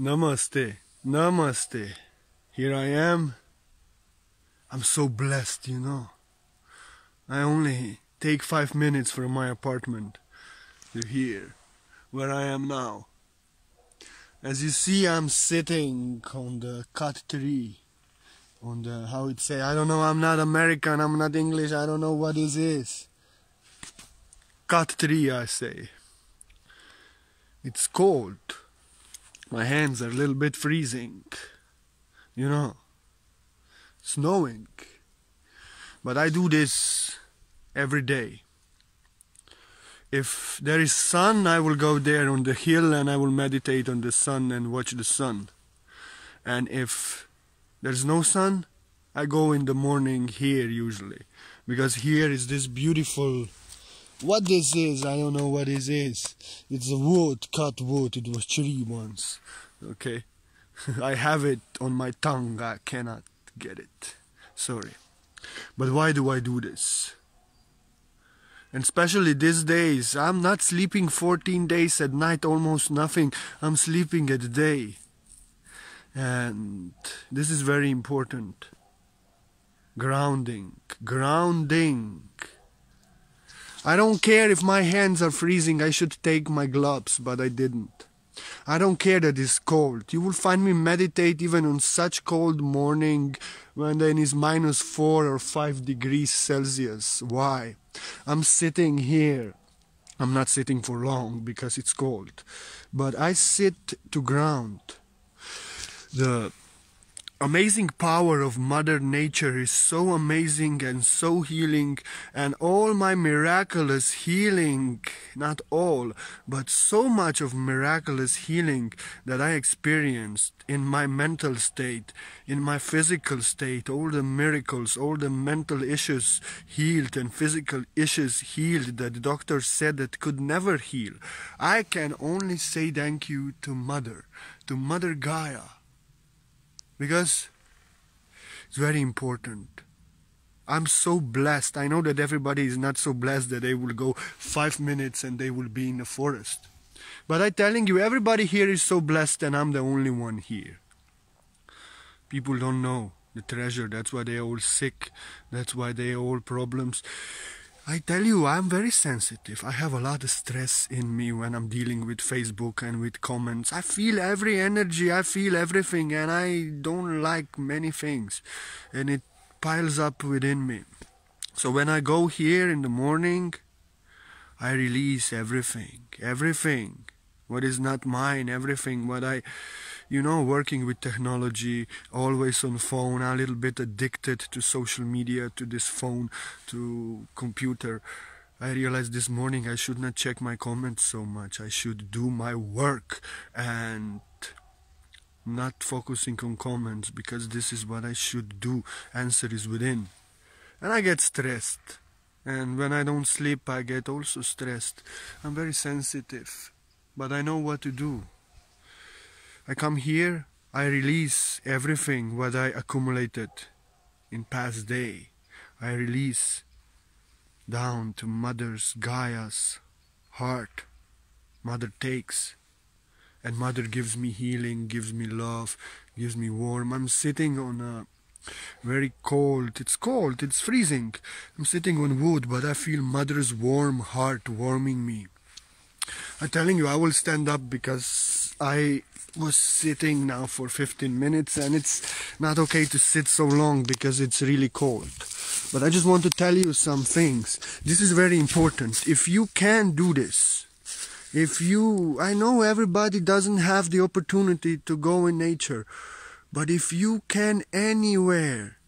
Namaste. Namaste. Here I am. I'm so blessed, you know. I only take five minutes from my apartment to here, where I am now. As you see, I'm sitting on the cut tree. On the, how it say, I don't know, I'm not American, I'm not English, I don't know what this is. Cut tree, I say. It's cold. My hands are a little bit freezing. You know, snowing. But I do this every day. If there is sun, I will go there on the hill and I will meditate on the sun and watch the sun. And if there's no sun, I go in the morning here usually. Because here is this beautiful what this is, I don't know what this is. It's a wood, cut wood. It was tree once. Okay. I have it on my tongue. I cannot get it. Sorry. But why do I do this? And especially these days, I'm not sleeping 14 days at night, almost nothing. I'm sleeping at day. And this is very important. Grounding. Grounding. I don't care if my hands are freezing, I should take my gloves, but I didn't. I don't care that it's cold. You will find me meditate even on such cold morning when then is minus four or five degrees Celsius. Why? I'm sitting here. I'm not sitting for long because it's cold, but I sit to ground. The amazing power of mother nature is so amazing and so healing and all my miraculous healing not all but so much of miraculous healing that i experienced in my mental state in my physical state all the miracles all the mental issues healed and physical issues healed that the doctor said that could never heal. I can only say thank you to mother to mother gaia because it's very important. I'm so blessed. I know that everybody is not so blessed that they will go five minutes and they will be in the forest. But I'm telling you, everybody here is so blessed and I'm the only one here. People don't know the treasure. That's why they're all sick. That's why they're all problems. I tell you, I'm very sensitive. I have a lot of stress in me when I'm dealing with Facebook and with comments. I feel every energy, I feel everything, and I don't like many things. And it piles up within me. So when I go here in the morning, I release everything, everything, what is not mine, everything, what I you know, working with technology, always on phone, a little bit addicted to social media, to this phone, to computer. I realized this morning I should not check my comments so much. I should do my work and not focusing on comments because this is what I should do. Answer is within. And I get stressed. And when I don't sleep, I get also stressed. I'm very sensitive, but I know what to do. I come here, I release everything what I accumulated in past day. I release down to Mother's Gaia's heart. Mother takes, and Mother gives me healing, gives me love, gives me warm. I'm sitting on a very cold. It's cold. It's freezing. I'm sitting on wood, but I feel Mother's warm heart warming me. I'm telling you, I will stand up because I was sitting now for 15 minutes and it's not okay to sit so long because it's really cold. But I just want to tell you some things. This is very important. If you can do this, if you, I know everybody doesn't have the opportunity to go in nature, but if you can anywhere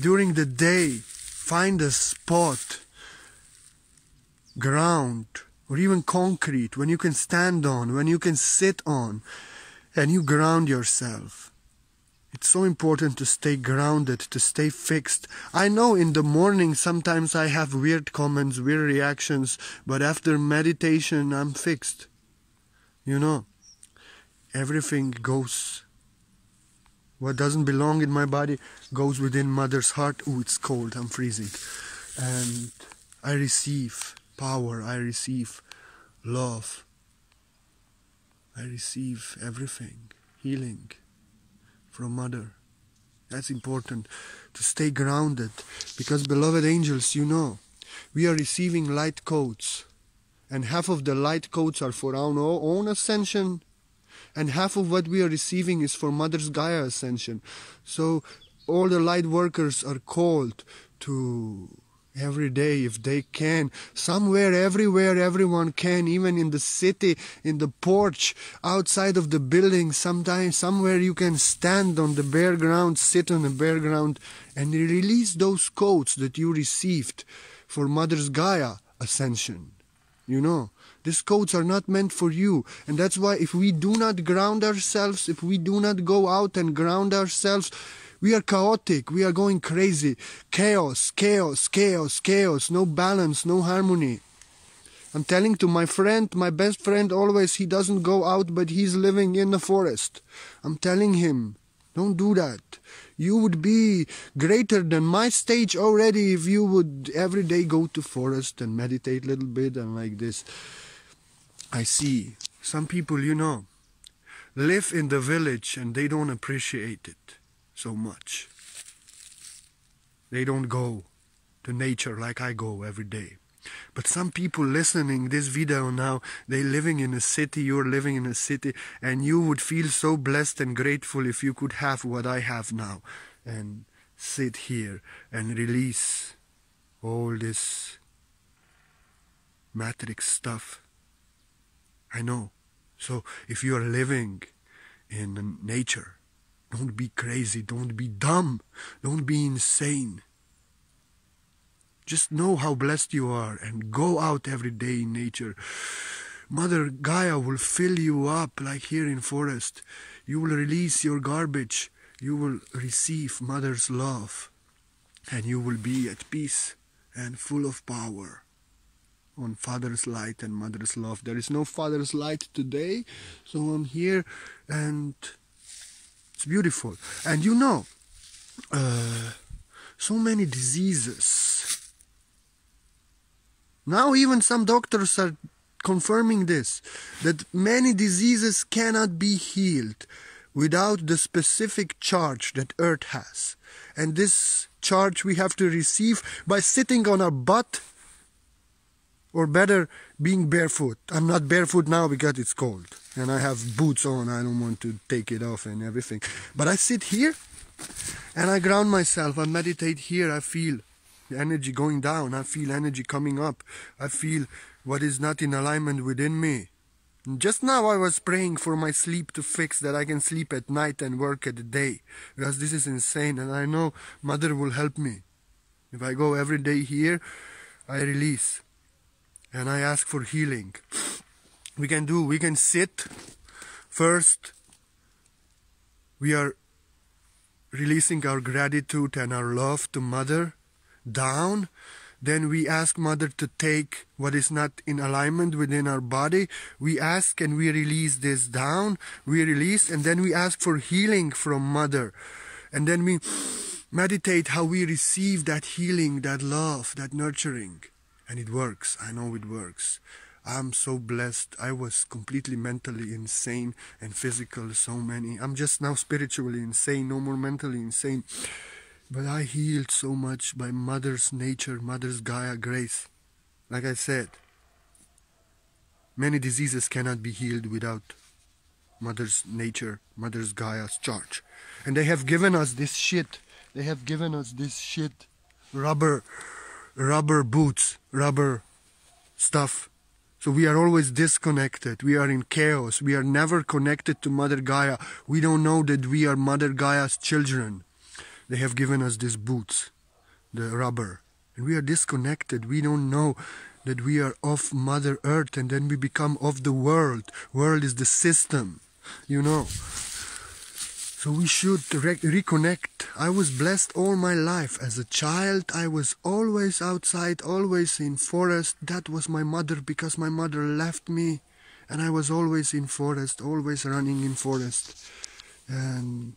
during the day find a spot, ground, or even concrete, when you can stand on, when you can sit on, and you ground yourself. It's so important to stay grounded, to stay fixed. I know in the morning sometimes I have weird comments, weird reactions, but after meditation I'm fixed. You know, everything goes. What doesn't belong in my body goes within mother's heart. Oh, it's cold, I'm freezing. And I receive power, I receive love. I receive everything, healing from Mother. That's important to stay grounded because, beloved angels, you know, we are receiving light codes, and half of the light codes are for our own ascension, and half of what we are receiving is for Mother's Gaia ascension. So, all the light workers are called to every day if they can. Somewhere everywhere everyone can even in the city in the porch outside of the building sometimes somewhere you can stand on the bare ground sit on the bare ground and release those codes that you received for mother's gaia ascension. You know these codes are not meant for you. And that's why if we do not ground ourselves if we do not go out and ground ourselves we are chaotic. We are going crazy. Chaos, chaos, chaos, chaos. No balance, no harmony. I'm telling to my friend, my best friend always, he doesn't go out, but he's living in the forest. I'm telling him, don't do that. You would be greater than my stage already if you would every day go to forest and meditate a little bit and like this. I see. Some people, you know, live in the village and they don't appreciate it so much. They don't go to nature like I go every day. But some people listening this video now, they living in a city, you're living in a city, and you would feel so blessed and grateful if you could have what I have now and sit here and release all this matrix stuff. I know. So if you are living in nature, don't be crazy. Don't be dumb. Don't be insane. Just know how blessed you are and go out every day in nature. Mother Gaia will fill you up like here in forest. You will release your garbage. You will receive Mother's love. And you will be at peace and full of power on Father's light and Mother's love. There is no Father's light today, so I'm here and it's beautiful. And you know, uh, so many diseases. Now, even some doctors are confirming this that many diseases cannot be healed without the specific charge that Earth has. And this charge we have to receive by sitting on our butt or better being barefoot. I'm not barefoot now because it's cold and I have boots on. I don't want to take it off and everything. But I sit here and I ground myself. I meditate here. I feel the energy going down. I feel energy coming up. I feel what is not in alignment within me. Just now I was praying for my sleep to fix that I can sleep at night and work at the day because this is insane and I know mother will help me. If I go every day here, I release and I ask for healing. We can do, we can sit first. We are releasing our gratitude and our love to Mother down. Then we ask Mother to take what is not in alignment within our body. We ask and we release this down. We release and then we ask for healing from Mother. And then we meditate how we receive that healing, that love, that nurturing and it works. I know it works. I'm so blessed. I was completely mentally insane and physical, so many. I'm just now spiritually insane, no more mentally insane. But I healed so much by Mother's nature, Mother's Gaia grace. Like I said, many diseases cannot be healed without Mother's nature, Mother's Gaia's charge. And they have given us this shit. They have given us this shit. Rubber rubber boots, rubber stuff. So we are always disconnected. We are in chaos. We are never connected to Mother Gaia. We don't know that we are Mother Gaia's children. They have given us these boots, the rubber. And we are disconnected. We don't know that we are off Mother Earth and then we become of the world. World is the system, you know. So we should re reconnect. I was blessed all my life. As a child, I was always outside, always in forest. That was my mother because my mother left me. And I was always in forest, always running in forest. And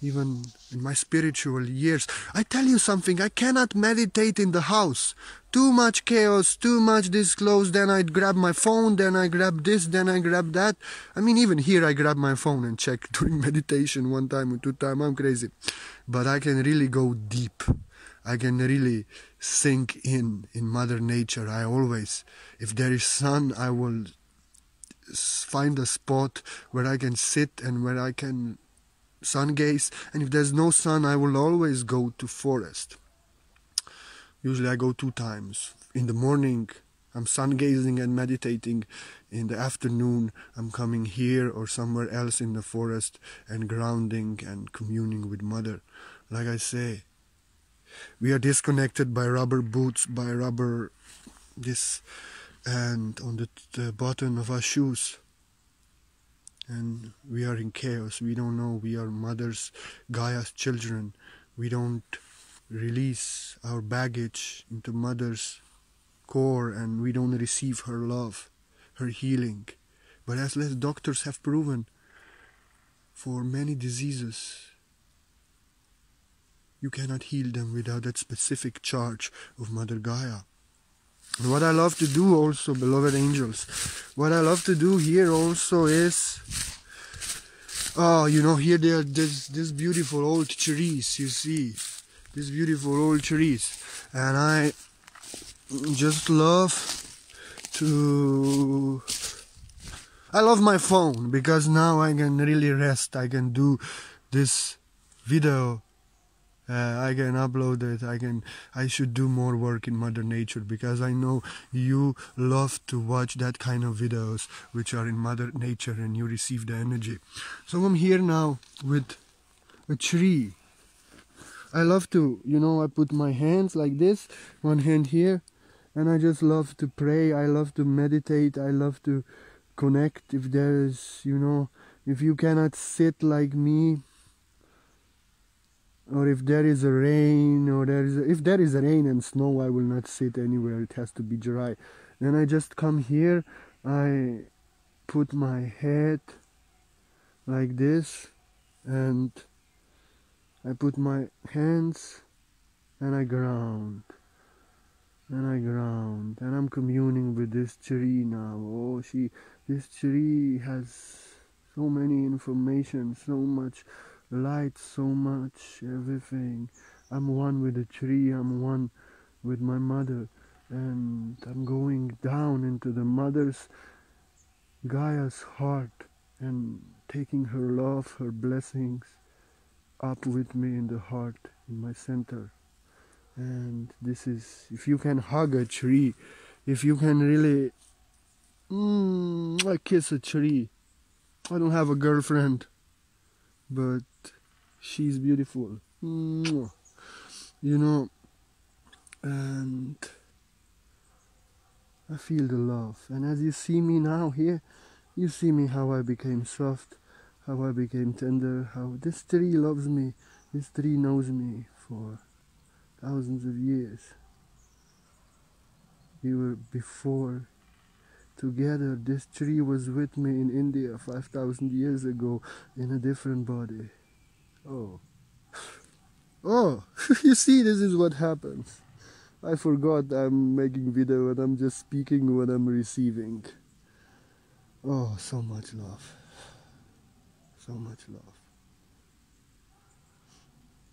even in my spiritual years. I tell you something, I cannot meditate in the house. Too much chaos, too much this close, then I grab my phone, then I grab this, then I grab that. I mean, even here I grab my phone and check during meditation one time or two time. I'm crazy. But I can really go deep. I can really sink in in Mother Nature. I always, if there is sun, I will find a spot where I can sit and where I can sun gaze and if there's no sun I will always go to forest. Usually I go two times. In the morning I'm sun gazing and meditating. In the afternoon I'm coming here or somewhere else in the forest and grounding and communing with mother. Like I say we are disconnected by rubber boots by rubber this and on the, the bottom of our shoes and we are in chaos. We don't know. We are mothers, Gaia's children. We don't release our baggage into mother's core and we don't receive her love, her healing. But as less doctors have proven, for many diseases, you cannot heal them without that specific charge of Mother Gaia. What I love to do also, beloved angels, what I love to do here also is, oh, you know, here there there's this beautiful old trees, you see, these beautiful old trees, and I just love to. I love my phone because now I can really rest. I can do this video uh, I can upload it. I can. I should do more work in Mother Nature because I know you love to watch that kind of videos which are in Mother Nature and you receive the energy. So I'm here now with a tree. I love to, you know, I put my hands like this, one hand here, and I just love to pray. I love to meditate. I love to connect. If there is, you know, if you cannot sit like me or if there is a rain or there is a, if there is a rain and snow i will not sit anywhere. It has to be dry. Then i just come here. I put my head like this and i put my hands and i ground. And i ground. And i'm communing with this tree now. Oh she this tree has so many information so much light so much, everything. I'm one with the tree, I'm one with my mother, and I'm going down into the mother's Gaia's heart and taking her love, her blessings up with me in the heart, in my center. And this is, if you can hug a tree, if you can really mm, I kiss a tree. I don't have a girlfriend, but she's beautiful. You know and I feel the love. And as you see me now here you see me how I became soft how I became tender how this tree loves me this tree knows me for thousands of years. We were before together this tree was with me in India 5000 years ago in a different body Oh. Oh, you see, this is what happens. I forgot I'm making video and I'm just speaking what I'm receiving. Oh, so much love. So much love.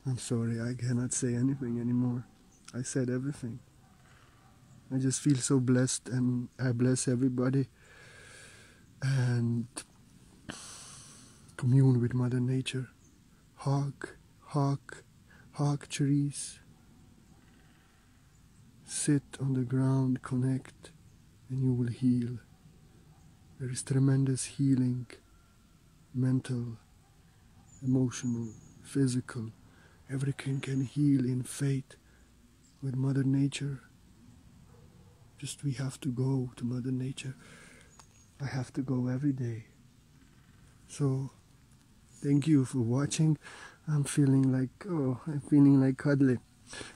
I'm sorry, I cannot say anything anymore. I said everything. I just feel so blessed and I bless everybody and commune with Mother Nature hug, hug, hug trees. Sit on the ground, connect, and you will heal. There is tremendous healing, mental, emotional, physical. Everything can heal in faith with Mother Nature. Just we have to go to Mother Nature. I have to go every day. So Thank you for watching. I'm feeling like, oh, I'm feeling like cuddly.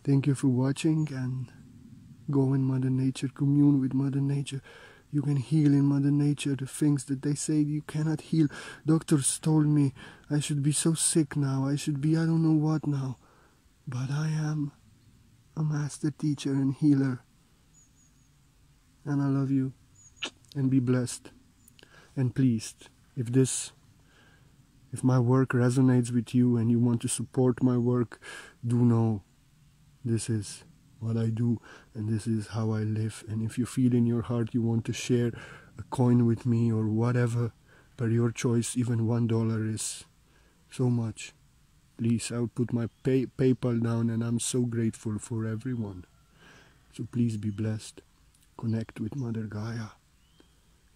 Thank you for watching and go in Mother Nature, commune with Mother Nature. You can heal in Mother Nature the things that they say you cannot heal. Doctors told me I should be so sick now. I should be I don't know what now. But I am a master teacher and healer. And I love you. And be blessed. And pleased. If this if my work resonates with you and you want to support my work, do know this is what I do and this is how I live. And if you feel in your heart you want to share a coin with me or whatever, per your choice, even one dollar is so much. Please, I'll put my pay- PayPal down and I'm so grateful for everyone. So please be blessed. Connect with Mother Gaia.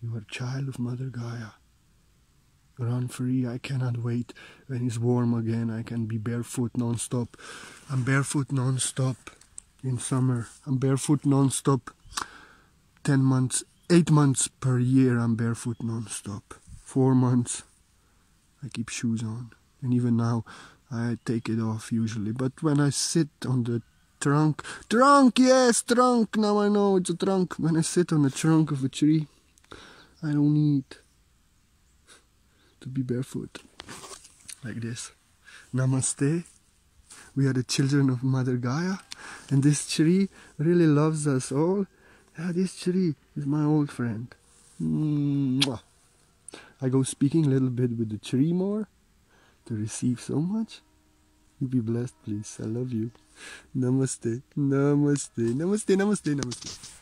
You are child of Mother Gaia. Run free. I cannot wait. When it's warm again, I can be barefoot non-stop. I'm barefoot non-stop in summer. I'm barefoot non-stop. Ten months, eight months per year. I'm barefoot non-stop. Four months, I keep shoes on, and even now, I take it off usually. But when I sit on the trunk, trunk, yes, trunk. Now I know it's a trunk. When I sit on the trunk of a tree, I don't need to be barefoot like this. Namaste. We are the children of Mother Gaia, and this tree really loves us all. Yeah, this tree is my old friend. Mwah. I go speaking a little bit with the tree more to receive so much. You be blessed, please. I love you. Namaste. Namaste. Namaste. Namaste. Namaste.